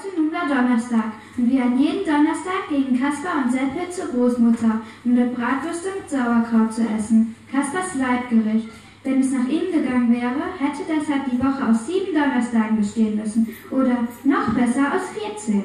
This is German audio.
Heute nun war Donnerstag und wie an jedem Donnerstag gingen Kaspar und Seppel zur Großmutter, um dort Bratwürste mit Sauerkraut zu essen, Kaspars Leibgericht. Wenn es nach ihm gegangen wäre, hätte deshalb die Woche aus sieben Donnerstagen bestehen müssen oder noch besser aus vierzehn.